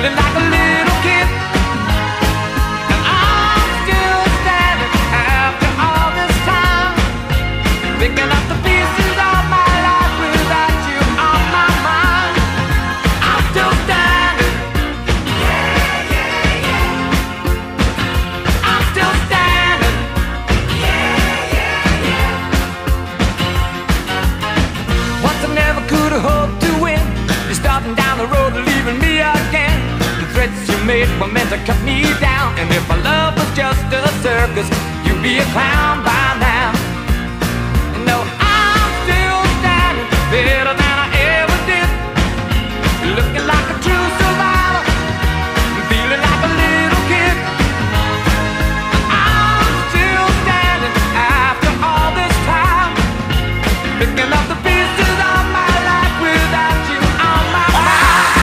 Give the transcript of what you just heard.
feeling like a made were meant to cut me down. And if my love was just a circus, you'd be a clown by